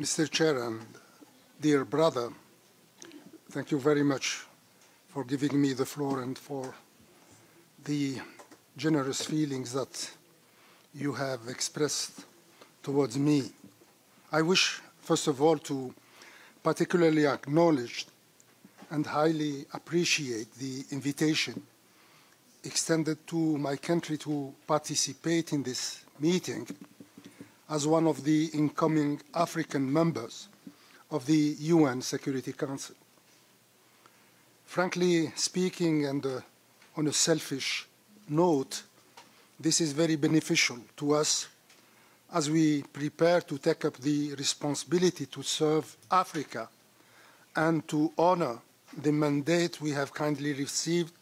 Mr. Chair and dear brother, thank you very much for giving me the floor and for the generous feelings that you have expressed towards me. I wish, first of all, to particularly acknowledge and highly appreciate the invitation extended to my country to participate in this meeting as one of the incoming African members of the UN Security Council. Frankly speaking, and uh, on a selfish note, this is very beneficial to us as we prepare to take up the responsibility to serve Africa and to honor the mandate we have kindly received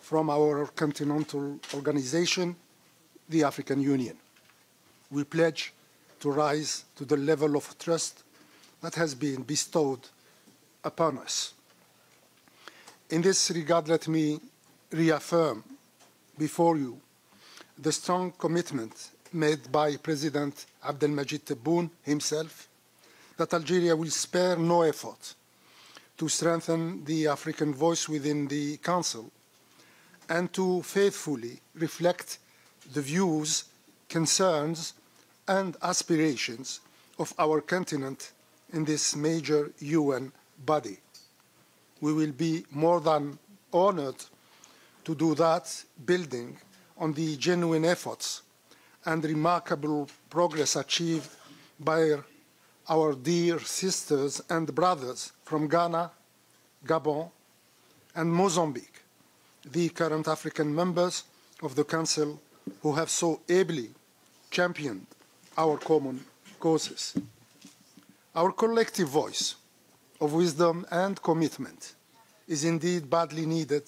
from our continental organization, the African Union. We pledge to rise to the level of trust that has been bestowed upon us. In this regard, let me reaffirm before you the strong commitment made by President Abdelmajid Tebboune himself that Algeria will spare no effort to strengthen the African voice within the Council and to faithfully reflect the views, concerns, and aspirations of our continent in this major UN body. We will be more than honored to do that, building on the genuine efforts and remarkable progress achieved by our dear sisters and brothers from Ghana, Gabon, and Mozambique, the current African members of the Council who have so ably championed our common causes. Our collective voice of wisdom and commitment is indeed badly needed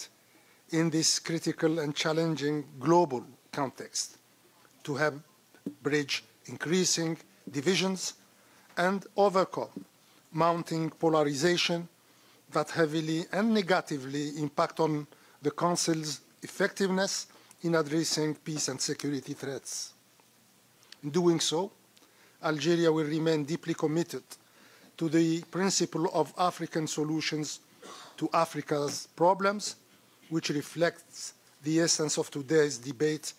in this critical and challenging global context to help bridge increasing divisions and overcome mounting polarization that heavily and negatively impact on the Council's effectiveness in addressing peace and security threats. In doing so, Algeria will remain deeply committed to the principle of African solutions to Africa's problems, which reflects the essence of today's debate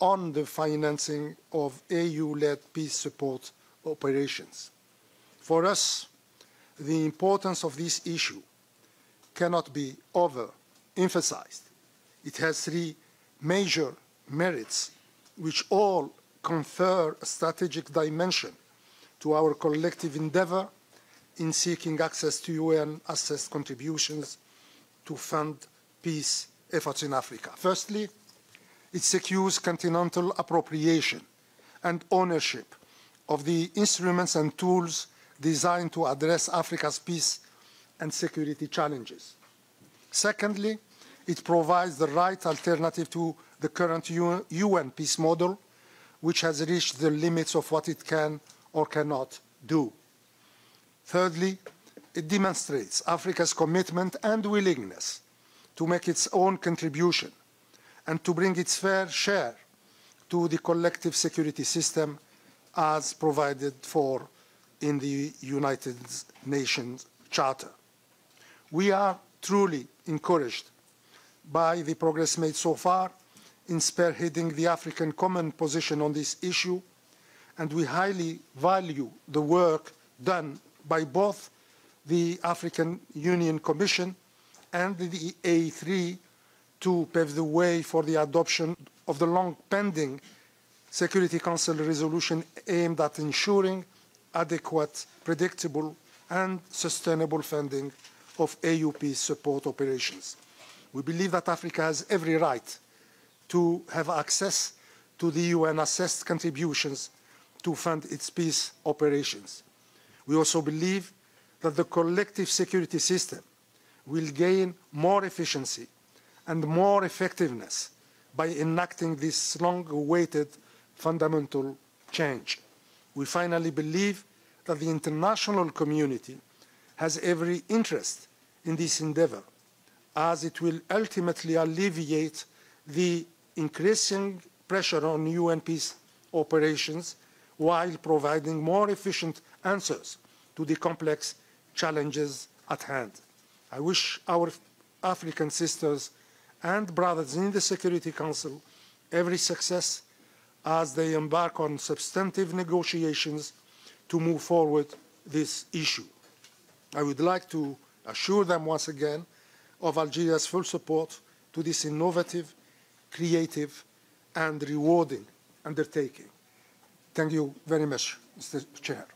on the financing of AU-led peace support operations. For us, the importance of this issue cannot be overemphasized. It has three major merits which all confer a strategic dimension to our collective endeavor in seeking access to UN-assessed contributions to fund peace efforts in Africa. Firstly, it secures continental appropriation and ownership of the instruments and tools designed to address Africa's peace and security challenges. Secondly, it provides the right alternative to the current UN peace model, which has reached the limits of what it can or cannot do. Thirdly, it demonstrates Africa's commitment and willingness to make its own contribution and to bring its fair share to the collective security system as provided for in the United Nations Charter. We are truly encouraged by the progress made so far in spearheading the African common position on this issue, and we highly value the work done by both the African Union Commission and the A3 to pave the way for the adoption of the long-pending Security Council resolution aimed at ensuring adequate, predictable, and sustainable funding of AU peace support operations. We believe that Africa has every right to have access to the UN-assessed contributions to fund its peace operations. We also believe that the collective security system will gain more efficiency and more effectiveness by enacting this long-awaited fundamental change. We finally believe that the international community has every interest in this endeavor, as it will ultimately alleviate the increasing pressure on UN peace operations while providing more efficient answers to the complex challenges at hand. I wish our African sisters and brothers in the Security Council every success as they embark on substantive negotiations to move forward this issue. I would like to assure them once again of Algeria's full support to this innovative, creative, and rewarding undertaking. Thank you very much, Mr. Chair.